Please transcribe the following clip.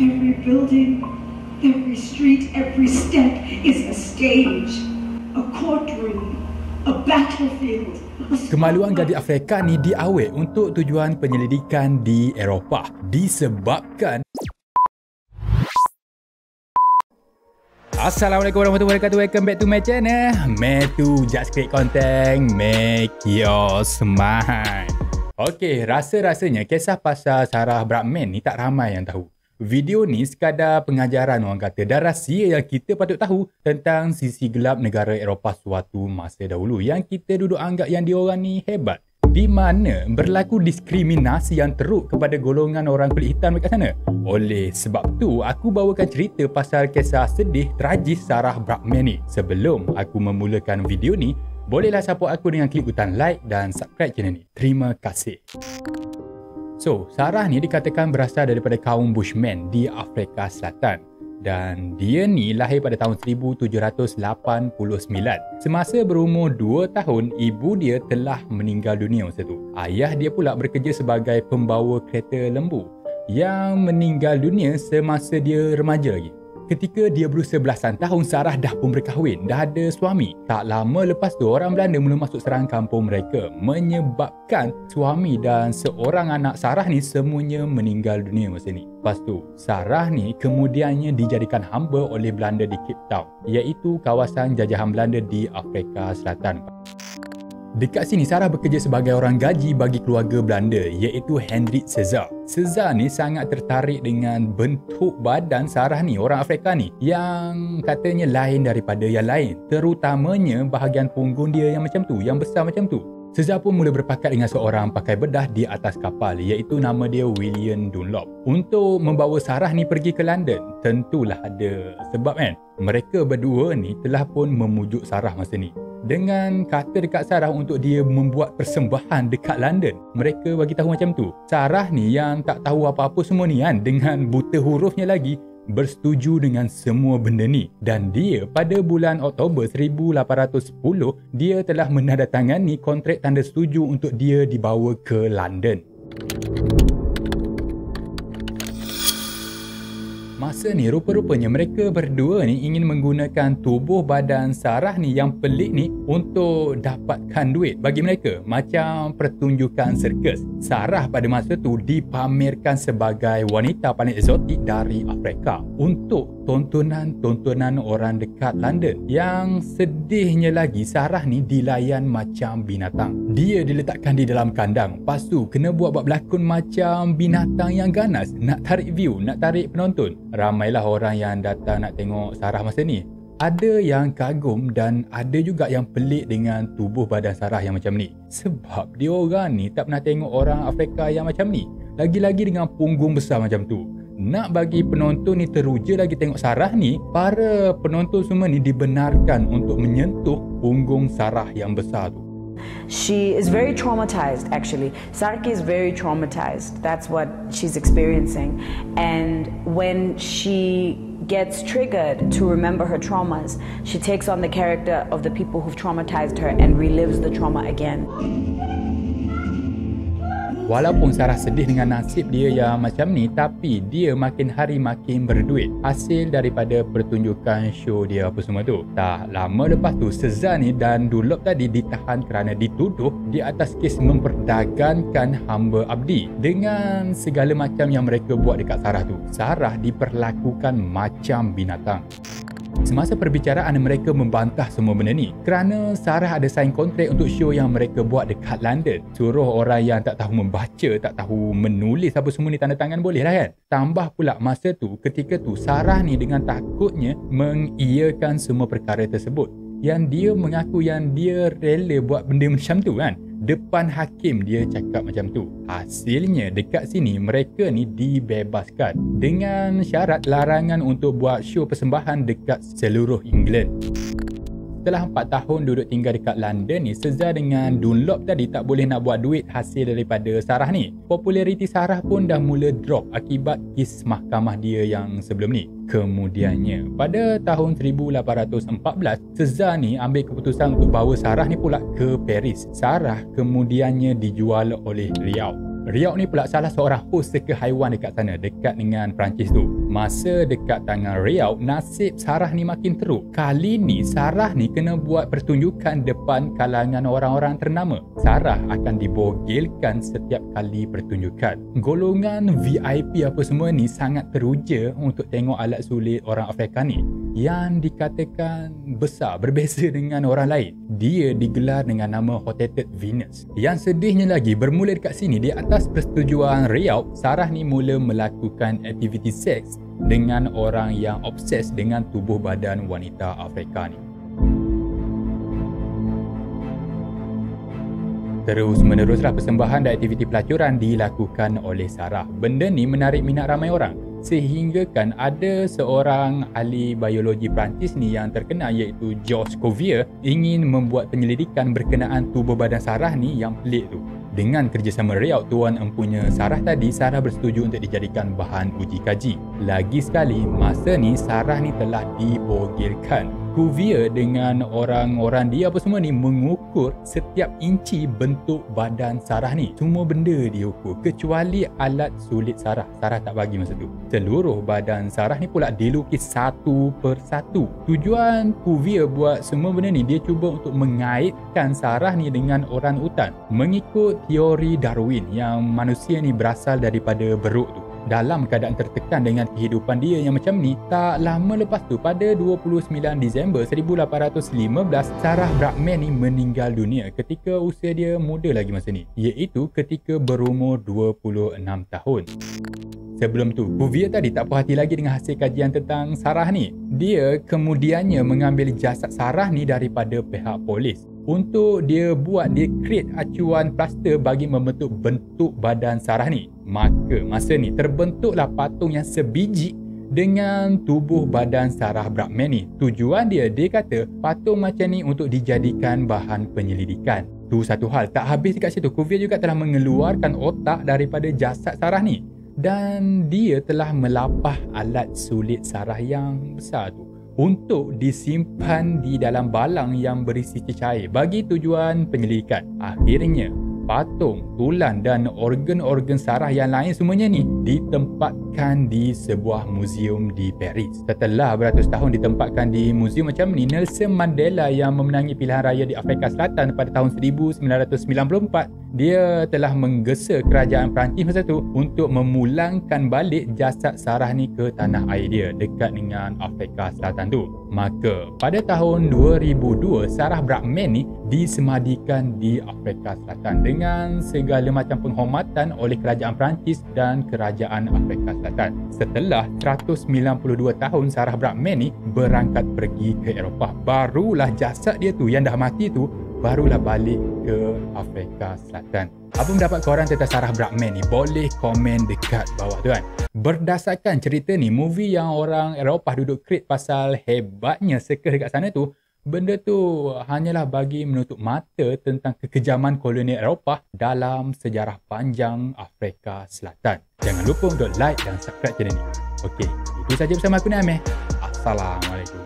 Every building, every street, every step is a stage, a courtroom, a battlefield. Kemaluan gadis Afrika ni diawet untuk tujuan penyelidikan di Eropah. Disebabkan Assalamualaikum warahmatullahi wabarakatuh. Welcome back to my channel. Metu Just Create Content Make your smile. Okay, rasa-rasanya kisah pasal Sarah Brightman ni tak ramai yang tahu Video ni sekadar pengajaran orang kata dan rahsia yang kita patut tahu tentang sisi gelap negara Eropah suatu masa dahulu yang kita duduk anggap yang diorang ni hebat di mana berlaku diskriminasi yang teruk kepada golongan orang kulit hitam dekat sana. Oleh sebab tu, aku bawakan cerita pasal kisah sedih tragis Sarah Brightman ni. Sebelum aku memulakan video ni, bolehlah support aku dengan klik butang like dan subscribe channel ni. Terima kasih. So, Sarah ni dikatakan berasal daripada kaum Bushman di Afrika Selatan dan dia ni lahir pada tahun 1789. Semasa berumur 2 tahun, ibu dia telah meninggal dunia masa tu. Ayah dia pula bekerja sebagai pembawa kereta lembu yang meninggal dunia semasa dia remaja lagi. Ketika dia berusia belasan tahun, Sarah dah pun berkahwin, dah ada suami. Tak lama lepas tu, orang Belanda mula masuk serang kampung mereka, menyebabkan suami dan seorang anak Sarah ni semuanya meninggal dunia masa ni. Lepas tu, Sarah ni kemudiannya dijadikan hamba oleh Belanda di Cape Town, iaitu kawasan jajahan Belanda di Afrika Selatan. Dekat sini Sarah bekerja sebagai orang gaji bagi keluarga Belanda iaitu Hendrik Caesar. Caesar ni sangat tertarik dengan bentuk badan Sarah ni orang Afrika ni yang katanya lain daripada yang lain terutamanya bahagian punggung dia yang macam tu yang besar macam tu. Caesar pun mula berpakat dengan seorang pakai bedah di atas kapal iaitu nama dia William Dunlop. Untuk membawa Sarah ni pergi ke London, tentulah ada sebab kan. Mereka berdua ni telah pun memujuk Sarah masa ni dengan kata dekat Sarah untuk dia membuat persembahan dekat London. Mereka bagi tahu macam tu. Sarah ni yang tak tahu apa-apa semua ni kan dengan buta hurufnya lagi bersetuju dengan semua benda ni dan dia pada bulan Oktober 1810 dia telah menandatangani kontrak tanda setuju untuk dia dibawa ke London. Masa ni rupa-rupanya mereka berdua ni ingin menggunakan tubuh badan Sarah ni yang pelik ni untuk dapatkan duit bagi mereka macam pertunjukan sirkus. Sarah pada masa tu dipamerkan sebagai wanita paling eksotik dari Afrika untuk tontonan-tontonan orang dekat London. Yang sedihnya lagi Sarah ni dilayan macam binatang. Dia diletakkan di dalam kandang. Lepas tu kena buat-buat berlakon macam binatang yang ganas nak tarik view, nak tarik penonton ramailah orang yang datang nak tengok Sarah masa ni. Ada yang kagum dan ada juga yang pelik dengan tubuh badan Sarah yang macam ni. Sebab dia orang ni tak pernah tengok orang Afrika yang macam ni. Lagi-lagi dengan punggung besar macam tu. Nak bagi penonton ni teruja lagi tengok Sarah ni, para penonton semua ni dibenarkan untuk menyentuh punggung Sarah yang besar tu. She is very traumatized, actually. Sarki is very traumatized. That's what she's experiencing. And when she gets triggered to remember her traumas, she takes on the character of the people who've traumatized her and relives the trauma again. Walaupun Sarah sedih dengan nasib dia yang macam ni Tapi dia makin hari makin berduit. Hasil daripada pertunjukan show dia apa semua tu. Tak lama lepas tu Sezar ni dan Dulop tadi ditahan kerana dituduh Di atas kes memperdagangkan hamba abdi Dengan segala macam yang mereka buat dekat Sarah tu. Sarah diperlakukan macam binatang Semasa perbicaraan mereka membantah semua benda ni kerana Sarah ada sign kontrak untuk show yang mereka buat dekat London. Suruh orang yang tak tahu membaca, tak tahu menulis apa semua ni tanda tangan boleh lah kan. Tambah pula masa tu ketika tu Sarah ni dengan takutnya mengiyakan semua perkara tersebut. Yang dia mengaku yang dia rela buat benda macam tu kan depan hakim dia cakap macam tu. Hasilnya dekat sini mereka ni dibebaskan dengan syarat larangan untuk buat show persembahan dekat seluruh England. Setelah 4 tahun duduk tinggal dekat London ni, Seza dengan Dunlop tadi tak boleh nak buat duit hasil daripada Sarah ni. Populariti Sarah pun dah mula drop akibat kes mahkamah dia yang sebelum ni. Kemudiannya, pada tahun 1814, Seza ni ambil keputusan untuk bawa Sarah ni pula ke Paris. Sarah kemudiannya dijual oleh Riau. Riau ni pula salah seorang host seka haiwan dekat sana dekat dengan Perancis tu. Masa dekat tangan Riau, nasib Sarah ni makin teruk. Kali ni Sarah ni kena buat pertunjukan depan kalangan orang-orang ternama. Sarah akan dibogilkan setiap kali pertunjukan. Golongan VIP apa semua ni sangat teruja untuk tengok alat sulit orang Afrika ni yang dikatakan besar berbeza dengan orang lain. Dia digelar dengan nama Hotated Venus. Yang sedihnya lagi bermula dekat sini di atas persetujuan Riau, Sarah ni mula melakukan aktiviti seks dengan orang yang obses dengan tubuh badan wanita Afrika ni. Terus meneruslah persembahan dan aktiviti pelacuran dilakukan oleh Sarah. Benda ni menarik minat ramai orang sehingga kan ada seorang ahli biologi Perancis ni yang terkenal iaitu George Cuvier ingin membuat penyelidikan berkenaan tubuh badan Sarah ni yang pelik tu. Dengan kerjasama Riau tuan empunya Sarah tadi, Sarah bersetuju untuk dijadikan bahan uji kaji. Lagi sekali, masa ni Sarah ni telah dibogirkan Cuvier dengan orang-orang dia apa semua ni mengukur setiap inci bentuk badan Sarah ni. Semua benda dia ukur kecuali alat sulit Sarah. Sarah tak bagi masa tu. Seluruh badan Sarah ni pula dilukis satu per satu. Tujuan Cuvier buat semua benda ni dia cuba untuk mengaitkan Sarah ni dengan orang utan. Mengikut teori Darwin yang manusia ni berasal daripada beruk tu dalam keadaan tertekan dengan kehidupan dia yang macam ni tak lama lepas tu pada 29 Disember 1815 Sarah Brightman ni meninggal dunia ketika usia dia muda lagi masa ni iaitu ketika berumur 26 tahun Sebelum tu, Bouvier tadi tak puas hati lagi dengan hasil kajian tentang Sarah ni. Dia kemudiannya mengambil jasad Sarah ni daripada pihak polis untuk dia buat dia create acuan plaster bagi membentuk bentuk badan Sarah ni. Maka masa ni terbentuklah patung yang sebiji dengan tubuh badan Sarah Bragman ni. Tujuan dia, dia kata patung macam ni untuk dijadikan bahan penyelidikan. Tu satu hal. Tak habis dekat situ, Cuvier juga telah mengeluarkan otak daripada jasad Sarah ni. Dan dia telah melapah alat sulit Sarah yang besar tu untuk disimpan di dalam balang yang berisi cecair bagi tujuan penyelidikan. Akhirnya, patung, tulan dan organ-organ sarah yang lain semuanya ni ditempatkan di sebuah muzium di Paris. Setelah beratus tahun ditempatkan di muzium macam ni, Nelson Mandela yang memenangi pilihan raya di Afrika Selatan pada tahun 1994 dia telah menggesa kerajaan Perancis masa tu untuk memulangkan balik jasad Sarah ni ke tanah air dia dekat dengan Afrika Selatan tu. Maka pada tahun 2002 Sarah Bragman ni disemadikan di Afrika Selatan dengan segala macam penghormatan oleh kerajaan Perancis dan kerajaan Afrika Selatan. Setelah 192 tahun Sarah Bragman ni berangkat pergi ke Eropah, barulah jasad dia tu yang dah mati tu barulah balik ke Afrika Selatan. Apa pendapat korang tentang Sarah Bragman ni? Boleh komen dekat bawah tu kan. Berdasarkan cerita ni, movie yang orang Eropah duduk create pasal hebatnya seka dekat sana tu, benda tu hanyalah bagi menutup mata tentang kekejaman kolonial Eropah dalam sejarah panjang Afrika Selatan. Jangan lupa untuk like dan subscribe channel ni. Okey, itu saja bersama aku Nameh. Assalamualaikum.